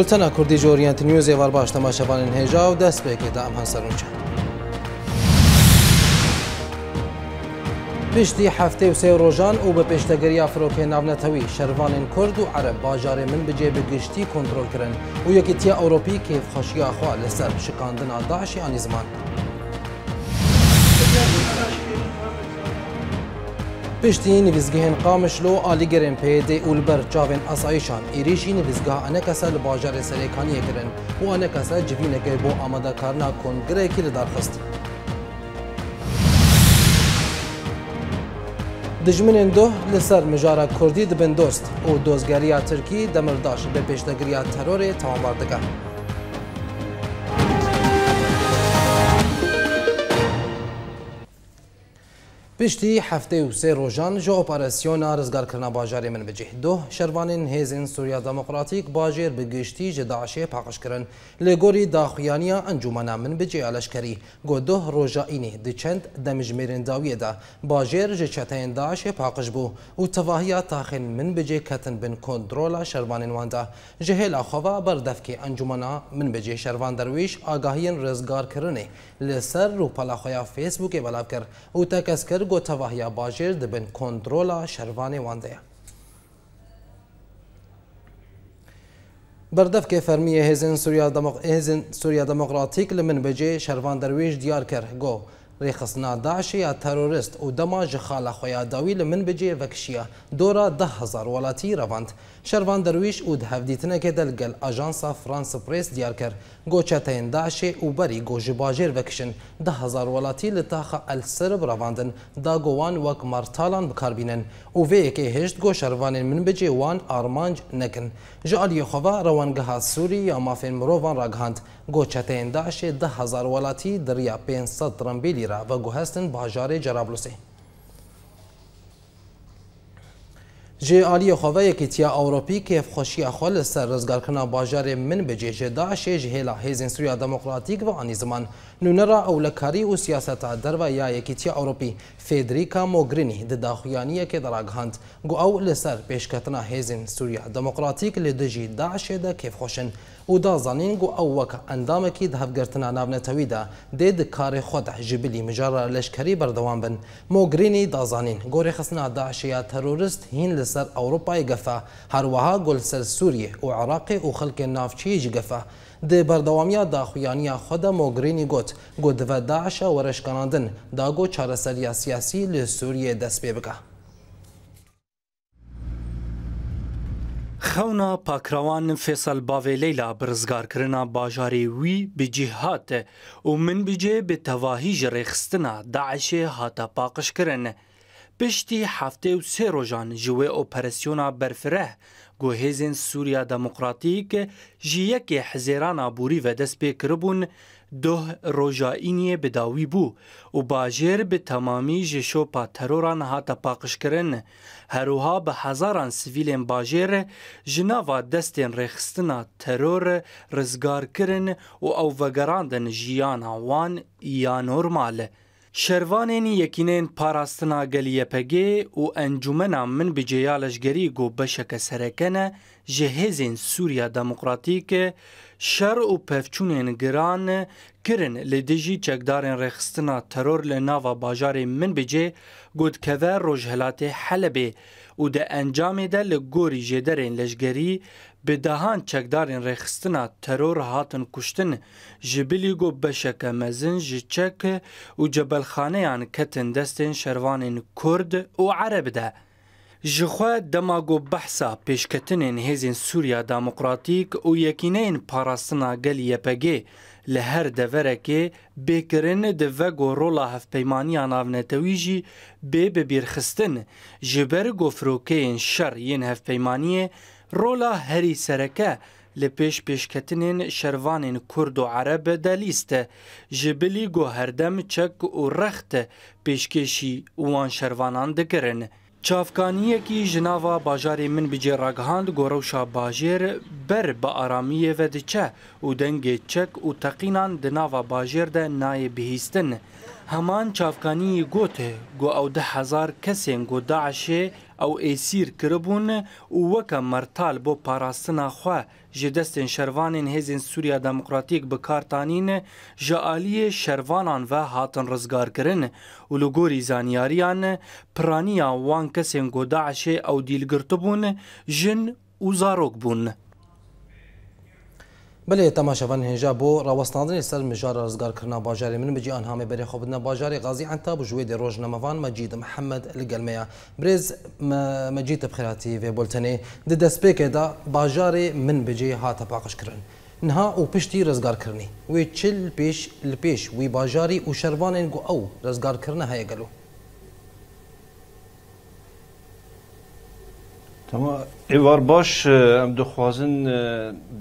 بولتنا کردی نیوز نیوز باشتا باش تەماشەوانن انهجا و به پێکێدا ئەم هەسەر چند پشتی هفته و سێ او به بە پێشتەگەری ئافرۆکێ ناونەتەوی شروان کرد و عرب باژارێ من گشتی بگشتی کرن و که خوشی اخوال لسر شکاندن آداشی آنی زمان. پشتی نویزگهن قامشلو آلیگرن پیده اولبر چاوین اصایشان ایریشی نویزگاه انکسا لباجار سریکانیه کرن و انکسا جوینکه بو آمده کارنا کنگره کی لدارخست. دجمنین دو لسر مجارا کردی دبن دوست و دوزگریا ترکی دمرداش به پیشتگریا ترور تمام بردگه. پشتی هفته و سه روژان جو اپراسیونا رزگارکردنا باجارê min bi cih duh şervanên hêzên Sûriya Demokratîk bajêr bi giştî ji Daişê paqij kirin. Lê gorî daxuyaniya encûmena min bi cêya leşkerî got duh roja înê di çend demijmêrên dawiyê de bajêr ji çeteyên Daişê paqij bû û tevahiya taxên min bi cê ketin bin kontrola şervanên wan de. Ji hêla xeva berdevkê encûmena min bi cê şervan derwêş agahiyên rêzgarkirinê li ser rûpala xwe ya Facebookê belav kir û tekez kir گوتەوا هەیە باژێر دەبن کۆنتترۆلا شەروانێ واندەیە بردەفکێ فەرمیە هێزن سووریا دەموقراتیک لە من بەجێ شەروان دەروێژ دیار کرد گۆ ریخستنا داعش یا تروریست او دما جخال خویا داویل من بجی وکشیا دورا ده هزار ولاتی رواند شروان درویش او دهودیتنه که دلگل آژانسا فرانس پریس دیار کر گوچتین داعش او بری گوجباجر وکشن ده هزار ولاتی لتاخه السرب رواندن دا گوان وک مرتالان بکاربینن او وی که هشت گو شروان من بجی وان آرمانج نکن جالی خوا روانگها سوری یا مافین مروان راگهاند گوچتین داعش ده هزار ولاتی دریا 500 رمبیلی گیرا و گوهستن باجارê Cerablusê. Ji aliyê xweveyekî tiya Ewropî kêfxweşiya xwe li ser rizgarkirina bajarê min bicêje Daişê ji hêla hêzên Sûriya Demokratîk ve anî ziman nûnera ewlekarî û siyaseta derve ya Yekîtiya Ewropî Fêderîka Mogrinî di daxuyaniyekê de ragihand gu ew li ser pêşketina hêzên Sûriya Demokratîk li dijî Daişê de kêfxweşin. و دا زانینگ و او وک اندامکی ده هفگرتنا ناونتوی ده ده ده کار خود جبلی مجار لشکری بردوان بن موگرینی دا زانین گوری خسنا داعشیا تروریست هین لسر اوروپای گفه هروها گل سر سوریه و عراقی و خلک نافچی جگفه د بردوامیا د خویانیا خود موگرینی گوت گود و داعش ورشکاندن دا گو چارسریا سیاسی لسوریه دست ببکه خەونا پاکراوان فێسەل باوێلەی لا بڕزگارکردنا باژاری وی بجی هاتە و من بجێ بێ تەواهی ji rêxistina daişê hata paqişkirin. E. Piştî heftê û sê rojan ji wê operasyona berfireh gu hêzên Sûriya Demokratîk e, ji yekê hizêrana borî vedest pê kiribûn دوه روژاینی بداوی بو و باجر به تمامی جشو پا تروران هاتا پاقش کرن هروها به هزاران سیویلین باجر جناوا دستین رخستنا ترور رزگار کرن و او وگراندن جیان وان یا نورماله Şervanên yekînên parastina Geliyepegê û encumena min bi cêya leşgerî got beşeke serekene ji hêzên Sûriya Demokratîkê şer û pevçûnên giran kirin li dijî çekdarên rexistina teror li nava bajarê min bicê gotkeve rojhilatê Helebê û di encamê de li gorî jêderên leşgerî bi dehan çekdarên rexistina teror hatin kuştin ji bilîgo beşeke mezin ji çek û cebelxaneyan ketin destên şervanên Kurd û Ereb de. Ji xwe dema got behsa pêşketinên hêzên Sûriya Demokratîk û yekîneyên parastina gel YPG li her deverekê bêkirin di ve got rola hevpeymaniya navnetewî jî bê bibîrxistin ji ber got firokeyên şer yên hevpeymaniyê رولا هەری سەرەکە لە پێش پێشکەتنێن شەروانێن کورد و عەرەبە دەلیستە ji biلی گۆهەردەم çek û rextە pêşkêşî wan şervanan dikirin. Çavkaniyekî ji nava bajarê min bi cêragihand gorewşa bajêr ber bi aramiyê ve diçe û dengê çek û teqînan di nava bajêr de nayê bihîstin. هەمان چاافکانی گۆتێ گۆ ئەو دههزار کەسێن گۆ داعشێ ئەو ئەیسیر کربوون و وەکە مەرتال بۆ پاراستناخوا ji destên şervanên hêzên Sûriya Demokratîk bi kartanîn ji aliyê şervanan ve hatin rizgarkirin û li gorî zanyariyan piraniya wan kesên godaişê ew dîlgirtibûn jin û zarok bûn. بله تماشاوان هنجا بو راوستاندن سر مجار رزگار کرنا باجاری من بجی آنها می بری خوب باجاری غازی عنتاب جوی در روز نموان مجید محمد لگلمیا برز مجید بخیراتی و بولتنی ده دست پیک دا باجاری من بجی هات باقش کرن نها او پشتی رزگار کرنی وی چل پیش لپیش وی باجاری و شروانین گو او رزگار کرنا های گلو تما ایوار باش ام دخوازن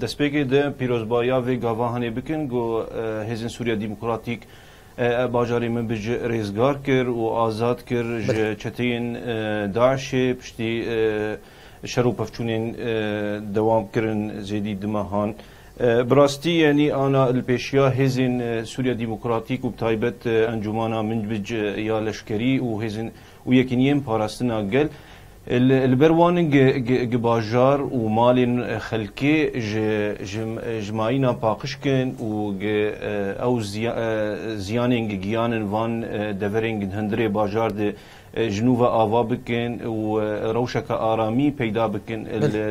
دستپیکی ده پیروزبایا و گاواهانی بکن گو هزین سوریا دیموکراتیک باجاری من بج ریزگار کر و آزاد کر چتین داعش پشتی شروع پفچونین دوام کرن زیدی دمهان براستی یعنی آنا الپیشیا هزین سوریا دیموکراتیک و تایبت انجمانا من بج یا لشکری و هزین و یکنیم پاراستنا گل البر وان باجار و مالین خلکی جمعینا پاکش کن و او زیانین گیانن وان دورین هندره باجار ده جنوب آوا بکن و روشک آرامی پیدا بکن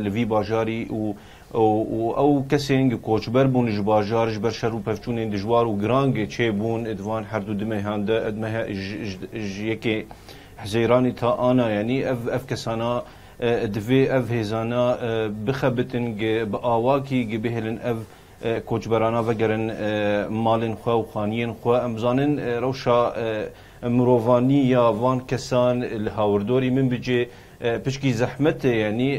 لوی باجاری و او او کسین کوچبر بون ج باجار ج بر شرو پفچون دجوار و گرانگ چه بون ادوان هر دو دمه هنده ادمه یکی حزیرانی تا آنا یعنی اف, اف کسانا دوی اف هیزانا بخبتن گه با آواکی گه بهلن اف کوچبرانا وگرن مالن خوا و خانین خوا امزانن روشا مروانی یا وان کسان الهاوردوری من بجه پشکی زحمت یعنی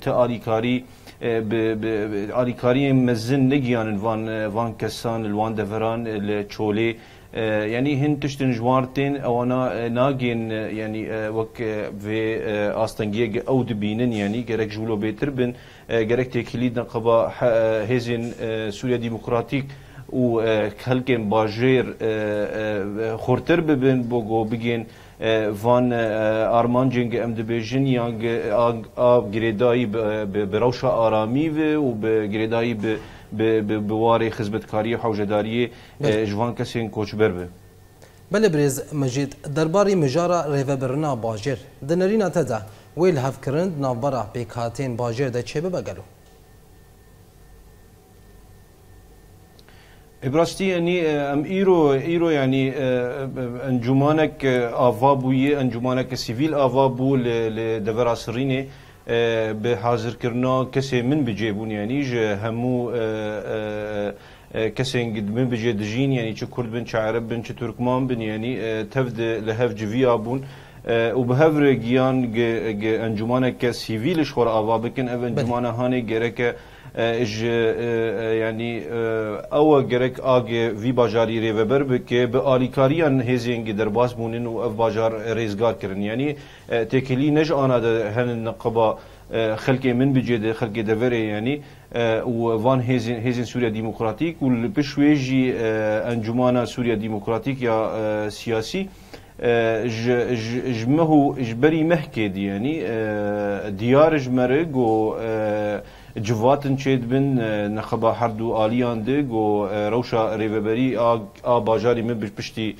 تعالیکاری آلیکاری مزن نگیانن وان وان کسان الوان دوران چوله یعنی هند تشتن جوارتین اوانا ناگین یعنی وک و آستنگیه او دبینن یعنی گرک جولو بیتر بن گرک تکیلید نقبا هزین سوریا دیموکراتیک و خلکن باجیر خورتر ببن بگو بگین وان آرمان جنگ ام دبیجن یانگ آب گریدایی به روش آرامی و به گریدایی به به واره خزمتکاری و حوجداری جوان کسین کوچبر به بله برز مجید درباری مجارا ریوبرنا باجر دنرینا تدا ویل هف کرند نوبرا بیکاتین باجر ده چه بگلو براستي يعني ام ايرو ايرو يعني انجمانك افابو انجمانك سيفيل افابو لدفرا سريني بحاضر كرنا كسي من بجيبون يعني جا همو آه، آه، آه، کسی انگد من بجه دجین یعنی چه کرد بن چه عرب بن چه ترکمان بن یعنی تفد لهف جویا بون او به هفر گیان انجمانه که سیویلش خور آوا بکن او انجمانه هانه گره که ج یعنی او گرک آگه وی باجاری ریوه بر بکه به آلیکاریان هزینگی در باز مونن و او باجار ریزگار کرن یعنی تکلی نج آنا ده هن نقبا خلک من بجید خلک دوره یعنی و وان هزین هزین سوريا ديمقراطيك والبشويجي انجمانا سوريا ديمقراطيك يا سياسي جمهو جبري مهكد يعني ديار جمرق و جواتن چید بن نخبا هر دو آلیان ده و روشا ریببری آ باجاری من پشتی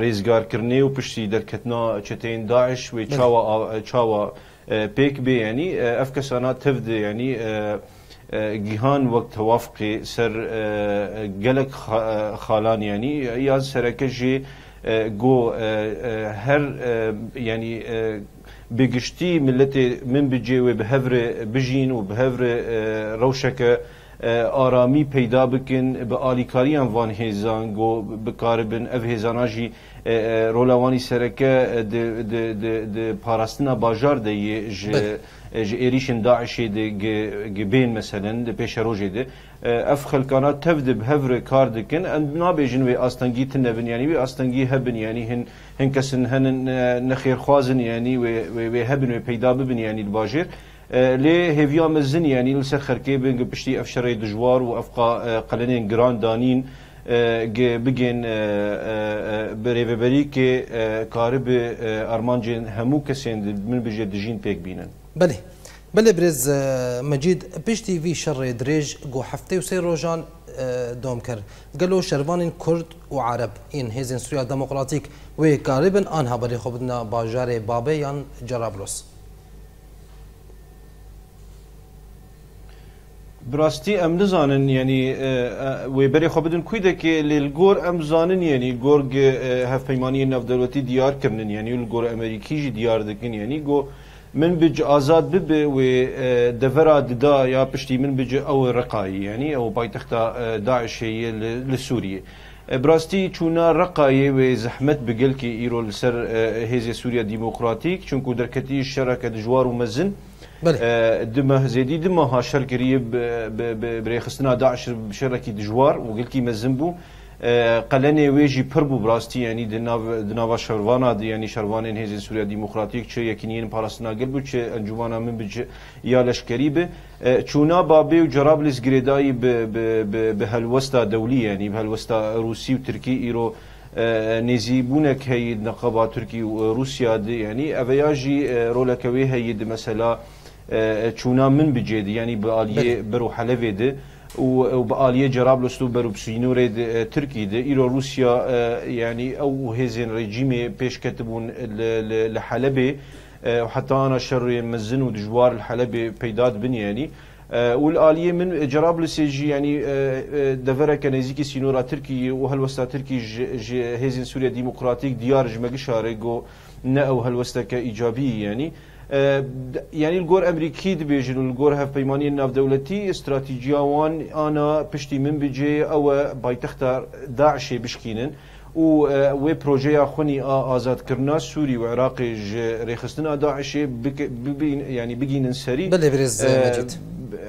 ریزگار کرنه و پشتی درکتنا چتین داعش و چاوا چاوا پیک بی یعنی افکسانا تفده یعنی گیهان وقت توافقی سر گلک خالان یعنی یا سرکجی گو هر یعنی به گشتی ملت من بجێ وێ بهەورێ بژین و بهەورێ ڕەوشەکە آرامی پیدا بکن به آلیکاری هم وان هیزان گو بکار بن اف هیزانا جی رولوانی سرکه ده, ده, ده, ده پاراستنا باجار ده یه ایریشن داعشی ده گبین مثلا ده پیش روژه ده اف خلکانا تفد به هفر کار دکن ان نابیجن وی آستنگی تنبن یعنی وی آستنگی هبن یعنی هن هن کسن هن نخیر خوازن یعنی وی هبن وی پیدا ببن یعنی الباجر لی هیویام زن یعنی لسر خرکی بینگ پشتی اف شرای دجوار و اف قلنین گران دانین بگین بریوبری که کاری به ارمانجین همو کسین من بجه دجین پیک بینن بله بله برز مجید پشتی وی شر دریج گو هفته و سه روزان دوم کرد گلو شروان کرد و عرب این هزین سوریا دموکراتیک و کاربن آنها برای خوبنا باجار بابه یان جرابلوس براستي ام نزانن يعني ويبري خو بدن كويدا كي للغور ام زانن يعني غور هف پیمانی نو دولتي ديار كرنن يعني الغور امريكي جي ديار دكن يعني غو من بج آزاد بب و دفرا دا يا بشتي من بج او رقاي يعني او بايتخت داعش هي لسوريا براستي چونا رقاي و زحمت بگل كي ايرو لسر هيزي سوريا ديمقراطيك چونكو دركتي شراكه دجوار ومزن مزن بله دما زيدي دما هاشر قريب بريخستنا داعش بشركي دجوار وقلكي مزنبو قلنه ویجی پر بو براستی یعنی دناوا شروانا دی یعنی شروانین هیز سوریا دیموکراتیک چه یکینین پاراسنا گل بو چه انجوانا من بج یا لشکری به چونا بابی و جراب لزگریدایی به هلوستا دولی یعنی به هلوستا روسی و ترکی ایرو نزیبونک هید نقبا ترکی و روسیا دی یعنی اویا جی رولکوی هید مثلا چونا من بجیدی یعنی به آلیه برو حلوی دی و بآلية جراب لستو برو بسينور تركي ده إيرو روسيا يعني أو هزين رجيمي بيش كتبون لحلبة وحتى أنا شر مزن ودجوار الحلبة بيداد بني يعني والآلية من جراب لسيجي يعني دفرة كنزيك سينورا تركي وهلوستا تركي هزين سوريا ديمقراطيك ديار جمعي شارقو نأو هلوستا كإيجابي يعني يعني الجور أمريكي دبیجن الجور هف پیمانی ناف دولتي استراتيجيا وان آنا بشتي من بجي او بايتختار داعش بشكينن و و پروژه خونی آزاد کردن سوری و عراق رخصتن داعش بین يعني بگینن سری بله برز مجد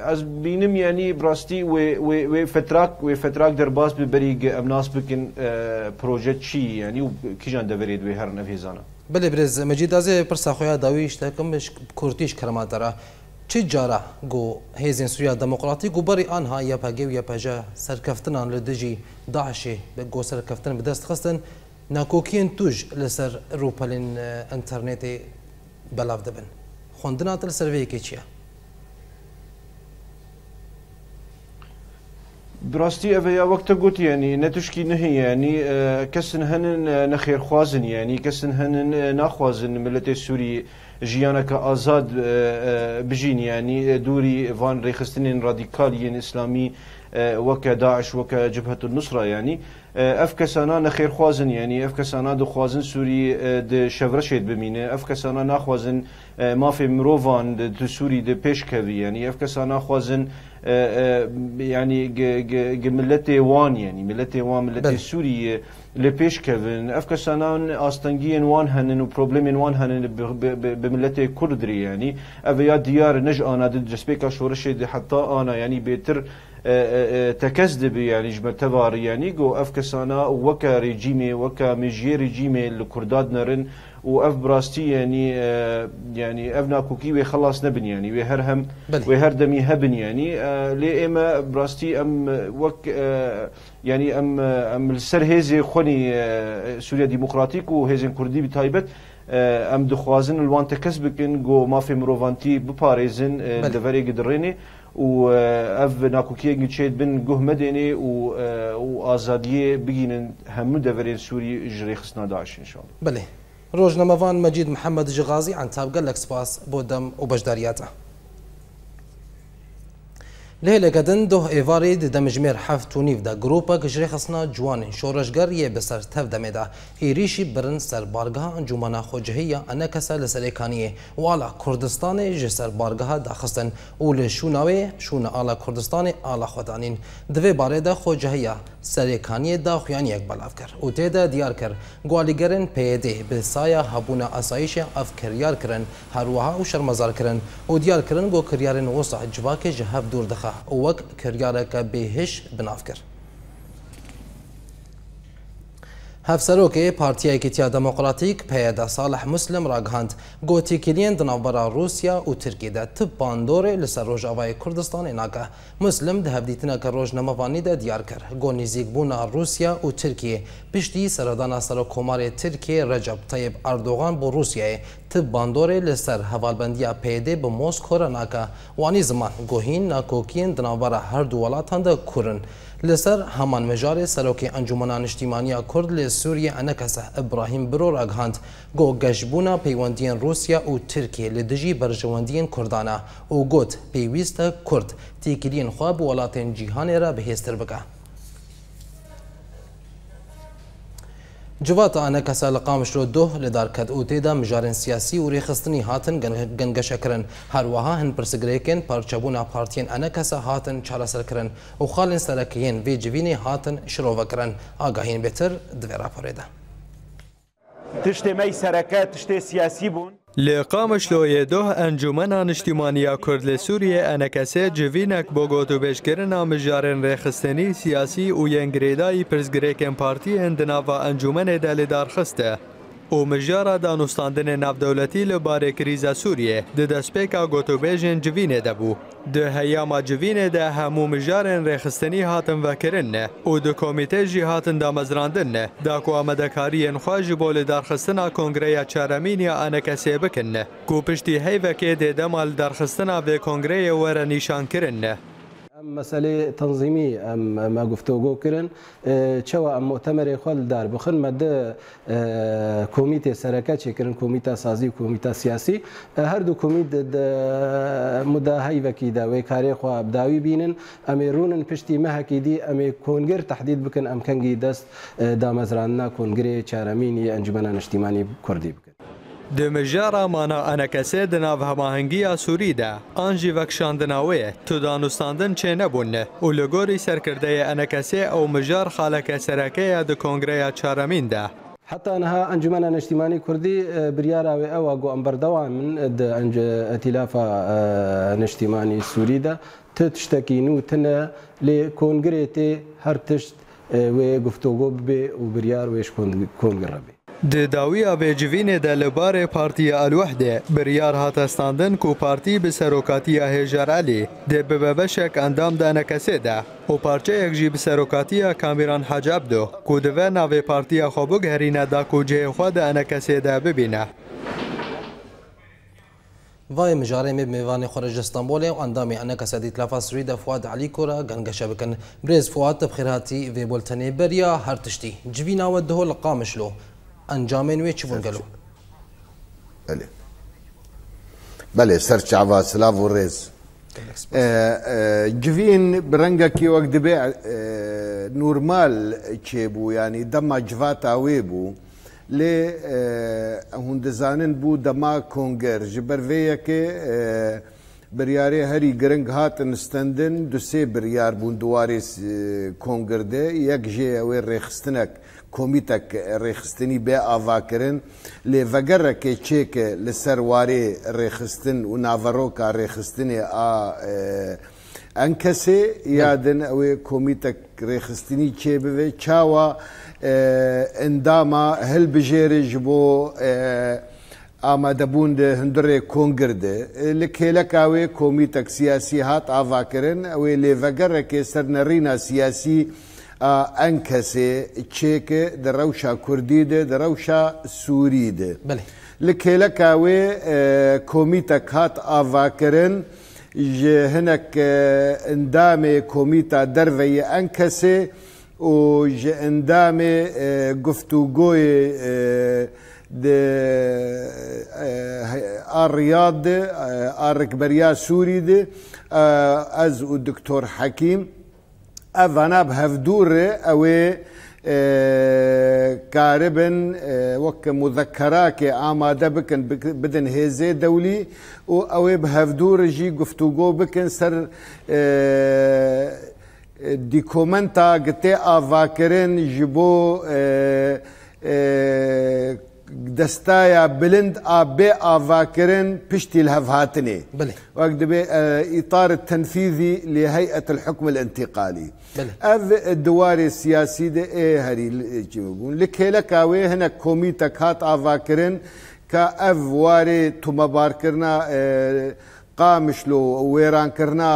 از بینم یعنی براستی و و و فتراک و فتراک در باز ببریگ امناس بکن پروژه چی یعنی و کیجان دورید و هر نفیزانه بله برز مجید از پرسا خویا داویش تکم کورتیش کرما داره چه جاره گو هیزین سویا دموکراتی گو بری آنها یا پاگی و یا پاجا سرکفتنان لدجی داعشی گو سرکفتن به دست خستن ناکوکین توج لسر روپلین انترنتی بلاف دبن خوندنا تل سروی که چیه؟ براستي أبيا وقت قلت يعني نتشكي نهي يعني كسن هنن نخير خوازن يعني كسن هنن نخوازن ملت السوري جيانا كأزاد بجين يعني دوري فان ريخستنين راديكاليين إسلامي وكا داعش وكا جبهة النصرة يعني افكسانا نخير خوازن يعني افكسانا دو خوازن سوري د شورشید بمینه افکسانا نخوازن مافی مروفان د سوری د پیش کوي يعني افکسانا خوازن يعني ملت وان يعني ملت وان ملت سوريا لپیش کردن اف کسانان آستانگی وان هنن و پروبلم وان هنن به ملت کردری یعنی اف یا دیار نج آنا دل جسپیکا شورش حتی آنا یعنی بهتر تكذب يعني جبر تبار يعني جو اف كسانا وكا ريجيمي وكا مجي ريجيمي الكرداد نرن و ئەف بڕاستی يعني ینی ئەف ناکوکی وێ خلاص نەبن ینی يعني، وێ هەر هەم وێ هەر دەمی هەبن ینی يعني. آه، لێ ئێمە بڕاستی ئەم ام ینی آه، يعني ئەم ئەم آه، سەر هێزی خۆنی سووریا دیموکراتیک و هێزن کوردی تایبەت ئەم دخوازن لوانتە کەس بکن گۆ مافی مرۆڤانتی بپارێزن دەڤەرێکی دڕێنێ و ev nakokiyekî çêd bin و medênê û هم bigînin سوري جري خصنا داعش ان شاء الله. Belê. ڕۆژنەمەوان مەجید مجيد جغازی ئەتاب گەلەک سپاس بۆ بودم و بەشداریاتە. له لگدن دوه ایواری د دمجمیر هفت و نیف ده گروپا کجری خصنا جوان شورشگر یه بسر تف دمه ده هیریشی برن سر بارگاه انجمن خوجهیه انا کسا لسلیکانیه و آلا کردستان جه سر بارگاه ده خستن و لشوناوی شون آلا کردستان آلا خودانین دوی باره ده خوجهیه سلیکانیه ده خویان یک بلاف کر و تیده دیار کر گوالیگرن پیده به سایه هبون اسایش اف کریار کرن هروها و شرمزار کرن و دیار کرن گو کریارن وسع جواک جهف دور دخه وقت كرجالك بهش بنافكر هەفسەرۆکێ پارتیایەکیتیا دەمۆقراتیک پێدا ساڵح مسلم ڕگەاند گۆتیکیلێن دناوبەرا رووسیا و ترکیدا تب پاندۆرێ لەسەر ڕۆژاوای کوردستان ێناکە مسلم دەهبدیتنەکە ڕۆژنەمەوانیدا دیار کرد گۆ نزیک بوونا رووسیا و ترکیە پشتی سەردانا سەرۆ کۆمارێ ترکێ ڕەجەب تەیب ئاردۆغان بۆ رووسایە تب باندۆرێ لەسەر هەواڵبندیا پێدێ بە مۆس کۆرەناکە وانی زمان گۆهین ناکۆکیین دناوبەرە هەردوو وڵاتاندا کورن لەسەر هەمان مەژارێ سەرۆکی ئەنجومەنا نیشتیمانیا کورد لێ سووریا ئەنەکەسە ئەبراهیم برۆڕگهاند گۆ گەشتبوونا پەیوەندیان رووسیا و ترکیە لە دژی بەرژەوەندیان کوردانە و گوت پێویستە کورد تێکرین خوا بۆ وڵاتێن جیهانێرە بەهێزتر بکە. جواتا آنە کەسا لە قامشرۆ دۆه لە دارکەتئو تێدا مژارن سیاسی و ڕێخستنی هاتن گەنگەشەکردن هەروەها هەن پرسگرێکن پارچەبوونا پارتیان ئەنە کەسە هاتن چارەسەرکردن و خاڵێن سەرەکەیەن وێ جوینی هاتن شرۆڤەکردن ئاگاهین بێتر دوێ راپۆرێدا. می سرکات تشتی سیاسی بون لێ قامشلۆیە دۆه ئەنجومەنا نیشتیمانیا کورد لە جوینک ئەنەکەسێ جڤینەك بۆ گۆتوبێشکردن رخستنی رخستنی سیاسی و ینگریدای پرزگریکن پارتی انجومن دلدار درخسته، اومژارا دانوستاندن نافدولتی لباره کریزا سوریه د دسپیکا گوتوبیژن جوینه ده بو د هیاما جوینه ده همو مجارن رخصتنی هاتن وکرن او د کمیته جی هاتن د مزراندن دا کو آمدکاری انخواج بول درخصتنا کنگره چارمینی انکسی بکن کو پشتی هیوکه ده دمال درخصتنا به کنگره ور نشان کرن مەسلەی تەنزیمی ئەممە گفتوگۆکردن چەوە ئەم مۆتەمەری خۆلدار بخنمە دە کۆمیتێ سەرەکە چێکردن کۆمیتا سازی و کۆمیتا سیاسی هەردوو کۆمیت مداهیڤکی داوەی کارێ خوابداوی بینن ئەمێ ڕونن پشتی مەهەکیدی ئەمێ کۆنگر تهدید بکەن ئەم کەنگی دەست دامەزراننا کۆنگری چارەمینی ئەنجومە نیشتیمانی کوردی بکەن دمجارا مانا انکسی د ناو هماهنګیا سوری ده انجی وکشاندناوی تو دانوستاندن چه نبون او لګوري سرکرده انکسی او مجار خالک سرکه د کنگره چارمین ده حتى انها انجمن اجتماعي كردي بريارا او اجو امبر دوا من انج اتلافا اجتماعي سوري ده تشتكي نو تنا لكونغريتي هر تشت و گفتگو به و بریار وش کن کن د داویا بجوینه د لبارې پارتیا الوحده بریار هاتستاندن کو پارتی به سروکاتیا هجرالی د ببشک اندام د نکسه ده او پارچه یک جیب سروکاتیا کامیران حجب دو کو د نوې پارتیا خوبو ګرینه دا کو جه خو د نکسه ده ببینه وای مجاره می میوان خارج استانبول او اندام انک سدی تلفا سری د فؤاد علی کورا گنگ شبکن بریز فؤاد تبخیراتی و بولتنی بریا هر تشتی جوینا و دهول قامشلو انجام نوی چی گلو بله بله سرچ عوا سلاف و ریز جوین برنگکی وەک دەبێ نورمال کێبوو ینی دەما جوا تاوێ بوو لێ هەون دەزانن بوو دەما کۆنگەر ji بەرڤەیەکێ Biryarê herî giring hatin stendin du sê biryar bûn duwarê kongirdê yek jê ew ê rêxistinek komîtek rêxistinî bê avakirin lê vegerekê çêke li ser warê rêxistin û naveroka rêxistinê a enkesê ya din ew ê komîtek rêxistinî çê bivê çawa endama hilbijêre ji bo e, ئامادەبوون هەندرێ کۆنگردە لە کێلەکاوێ کۆمیتەک سیاسی هات ئاواکردن ئەوێ لێڤەگەڕێکێ سەرنەڕینا سیاسی ئەن کەسێ چێکە دە ڕەوشا کوردیدە دە ڕەوشا سووریدە لە کێلەکاوێ کۆمیتەک هات ئاواکردن هەنەک ئەندامێ کۆمیتا دەرڤەیە ئەن کەسێ و ژە ئەندامێ گفتوگۆی الرياض الركبريا سوري دي از الدكتور حكيم افانا بهفدور اوي كاربن وك مذكراك آماده بكن بدن هيزي دولي و او بهفدور جي گفتگو بكن سر ديكومنتا گتي آواكرن جبو دستايا بلند ا بي ا فاكرين بيشتي الهف هاتني بلي اطار التنفيذي لهيئه الحكم الانتقالي بلي اف الدواري السياسي دي اي هري يقول لك هلك وي هنا كوميتا كات ا فاكرين كا اف واري توما باركرنا قامش لو ويران كرنا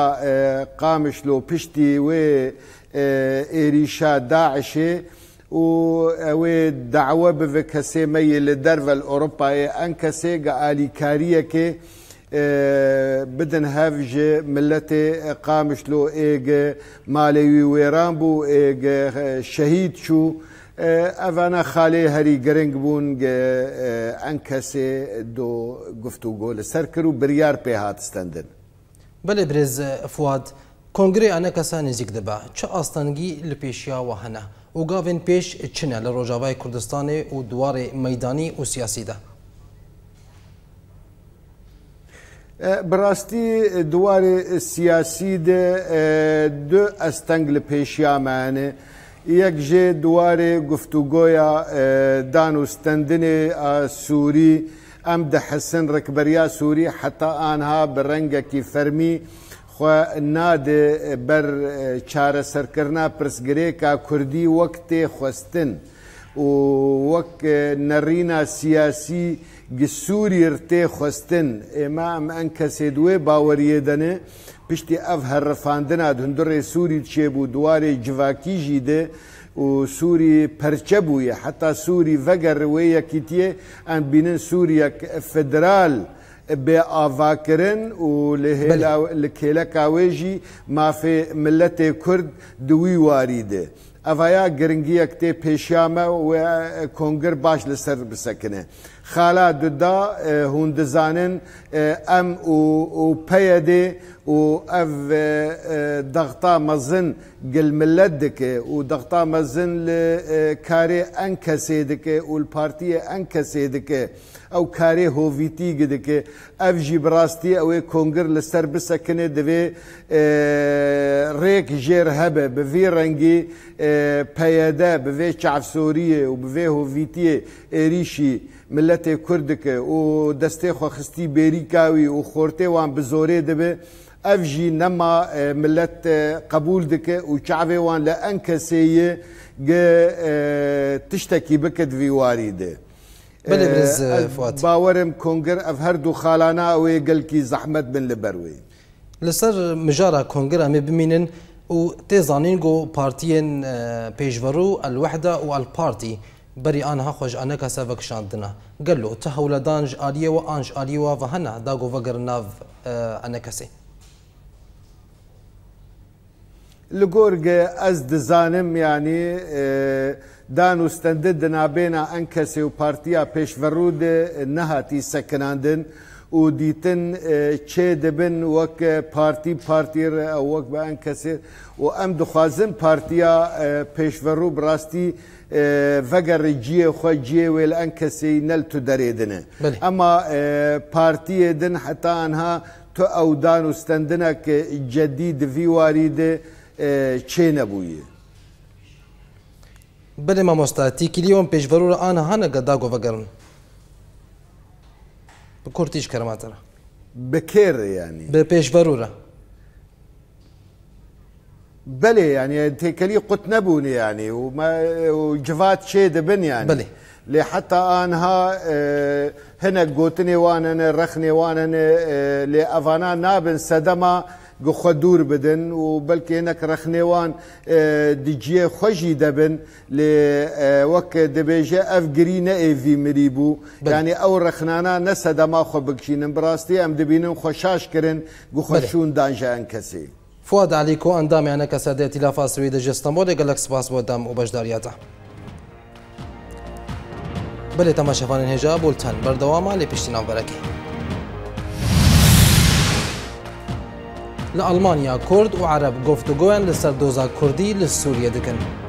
قامش لو بيشتي وي اريشا داعشي و ئەوێ داوە بێ کەسێمەی لە دەرڤە ئۆروپایە ئەن کەسێگە ئالیکاریەکێ بدن هەڤژێ ملەتێ قامشلۆ ئێگە مالەوی وێران بوو ئێگە شەهید چوو ئەڤانە خاڵێ هەری گرنگ بوون ئەن کەسێ دۆ گفت و گۆ لەسەر کرد و بریار پێ هاتستەندن بەێ برێز فواد کۆنگری ئەنە کەسان نزیک دەبا چه ئاستەنگی لە پێشیاوە هەنا. او گاوین پیش چنه لروجاوای کردستان او دوار میدانی او سیاسی ده؟ براستی دوار سیاسی ده دو استنگ لپیشیامانه یک جه دوار گفتگویا دانوستندن سوری ام ده حسن رکبریا سوری حتی آنها برنگکی فرمی خو نادێ بەر چارەسەرکردنا پرسگرێکا کوردی وەک تێ خوستن و وەک نەڕینا سیاسی گسووری رتێ خوستن ئێمە ئەم ئەن کەسێ دوێ باوەریە دەنێ پشتی ئەف هەرڕفاندنا هندڕێ سووری چێبوو دوارێ جڤاکیژی دێ و سووری پەرچە بووە حتا سووری ڤگەڕ وێ یەکیتیە ئەم بینن سووریەک فدرال. به آواکرن و لکێلەکاوێژی مافێ ملەتێ کورد دووی واریدێ. ئەڤیا گرنگیەک تێ پێشیامە کۆنگر باش لەسەر بسەکنێ. خالا ددا هون دزانن ئەم و پەیە دێ و ئەv دەغتا مەزن گلملەت دکێ و دەغتا مەزن لە کارێ ئەن کەسێ دکێ و پارتیە ئەن کەسێ دکێ. ئەو کارێ هۆڤیتی گدەکێ ئەفژی بڕاستی ئەوەی کۆنگر لەسەر بسەکنێ دەوێ ڕێک ژێر هەبە بەێ ڕەنگی پەیەدە بەێ چافسۆریە و بێ هۆڤیتیە عێریشی ملەتێ کوردەکە و دەستێ خۆخستی بێریکاوی و خۆرتێوان بزۆرێ دەبێ. ئەف ژی نەما ملەت قبول دکە و چاوێوان لە ئەن کەسەیە تشتێکی بکە دویواری دێ. بلی إيه، برز فواد باورم کنگر اف هر دو خالانا اوی گل کی زحمت بن لبروی لسر مجارا کنگر كونغرا بمینن و تيزانين جو بارتيين بيجفرو آه، الوحدة والبارتي بري آنها خوش آنها کسا وکشاندنا گلو تحول دانج آلیه و آنج آلیه و هنه داگو وگر ناو آنها آه، کسی لە گۆرگە ئەس دزانم ینی دانوستەندە دەنابێنە ئەن کەسێ و پارتیا پێشڤڕوود نەهاتی سەکناندن و دیتن چێ دەبن وەک پارتی پارتیر وەک بە ئەن کەسێ و ئەم دخوازن پارتیا پێشڤڕوو بڕاستی vegere ciyê xwe ciyê wê li enkesî nel tu derê dine. Ema partiyê din heta anha tu ew dan û stendinek cedî divî warî de, اه، چه بله ما چێ نەبووی بلێ مامۆستا تیکیلیۆم پێشبەرورە ئاە هەنەگە داگۆڤگەرن بە کورتیش کەرەماتەرە بەکێر ینی بە پێشبەرورە بەێ ینی تێکەلی قط نەبوون یعنی و ما جوات چێ دەبنیان بڵێ لێ حتا ئاها هەنە گوتنێوانن ڕەخنێوانن لی ئەڤانە اه، اه، نابن سدما گخوا دوور بدن و بلکې هەنەك رەخنێوان دیجیە خۆشی دەبن لێ وەک دەبێژە ئەف گری نەئێوی مری بوو ینی ئەو رەخنانە نەسەدەما خۆ بکشینن بڕاستی ئەم دەبینن خۆشاشکردن گوخەشون دانژیان کەسی. فواد علیکۆ ئەندامیانە کەسە دێتی لا فاسوی دەجستەمۆ لەگەلک سپاس بۆ دام و بەشداریاتە. بلێ تەماشەفانن هێژا بولتەن بەردەوامە لێ پشتی ناوبەرەکەی. لالمانيا كرد وعرب عرب گفتگوان لسر دوزا دكن